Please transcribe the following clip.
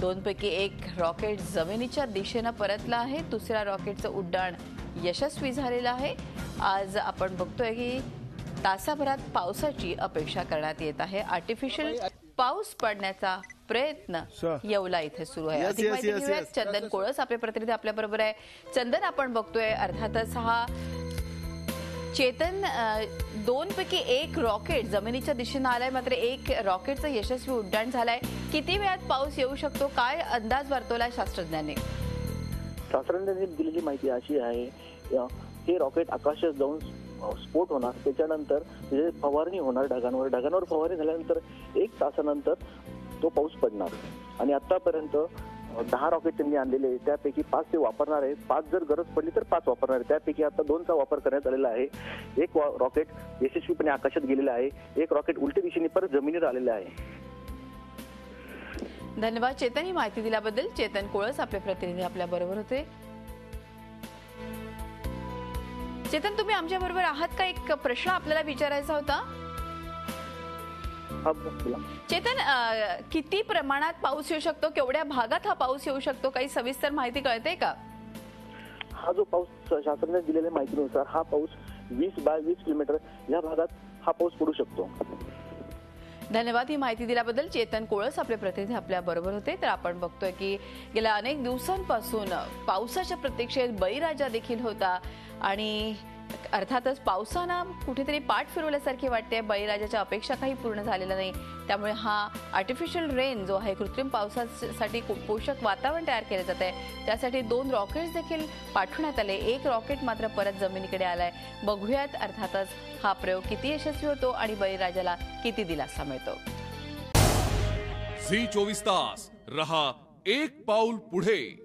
दोनपैकी एक रॉकेट जमिनीच्या दिशेनं परतलं आहे. दुसऱ्या रॉकेटचं उड्डाण यशस्वी झालेलं आहे. आज आपण बघतोय की तासाभरात पावसाची अपेक्षा करण्यात येत आहे. आर्टिफिशियल पाऊस पडण्याचा प्रयत्न. येवला इथे सुरू आहे. अधिक माहिती. चंदन कोळस आपले प्रतिनिधी आपल्या बरोबर आहे. चंदन आपण बघतोय अर्थातच हा चेतन दोनपैकी एक रॉकेट जमिनीच्या दिशेनं आलाय मात्र एक रॉकेटचं यशस्वी उड्डाण झालंय. किती वेळात पाऊस येऊ शकतो? काय अंदाज वर्तवलाय शास्त्रज्ञांनी? शास्त्रज्ञांनी दिलेली माहिती अशी आहे हे रॉकेट आकाशात जाऊन स्फोट होणार त्याच्यानंतर म्हणजे फवारणी होणार ढगांवर. ढगांवर फवारणी झाल्यानंतर एक तासानंतर तो पाऊस पडणार. आणि आतापर्यंत दहा रॉकेट त्यांनी आणलेले आहे. त्यापैकी पाच ते वापरणार आहे पाच जर गरज पडली तर पाच वापरणार आहे त्यापैकी आता दोनचा वापर करण्यात आलेला आहे. एक रॉकेट यशस्वीपणे आकाशात गेलेलं आहे. एक रॉकेट उलट्या दिशेने परत जमिनीवर आलेलं आहे. धन्यवाद चेतन. ही माहिती दिल्याबद्दल चेतन कोळस आपले प्रतिनिधी आपल्या बरोबर होते. चेतन तुम्ही आमच्या बरोबर आहात का? एक प्रश्न आपल्याला विचारायचा होता. चेतन किती प्रमाणात पाऊस येऊ शकतो? केवढ्या भागात हा पाऊस येऊ शकतो? काही सविस्तर माहिती कळते का? हा जो पाऊस शास्त्रज्ञांनी दिलेल्या माहितीनुसार हा पाऊस वीस बाय वीस किलोमीटर या भागात हा पाऊस पडू शकतो. धन्यवाद ही माहिती दिल्याबद्दल. चेतन कोळस आपले प्रतिनिधी आपल्या बरोबर होते. तर आपण बघतोय की गेल्या अनेक दिवसांपासून पावसाच्या प्रतीक्षेत बळीराजा देखील होता आणि अर्थातच पावसानं कुठेतरी पाठ फिरवल्यासारखी वाटते. बळीराजाच्या अपेक्षा काही पूर्ण झालेल्या नाही. त्यामुळे हा आर्टिफिशियल रेन जो आहे कृत्रिम पावसासाठी पोषक वातावरण तयार केलं जात आहे त्यासाठी दोन रॉकेट्स देखील पाठवण्यात आले. एक रॉकेट मात्र परत जमिनीकडे आलाय. बघूयात अर्थातच हा प्रयोग किती यशस्वी होतो आणि बळीराजाला किती दिलासा मिळतो. झी चोवीस तास. रहा एक पाऊल पुढे.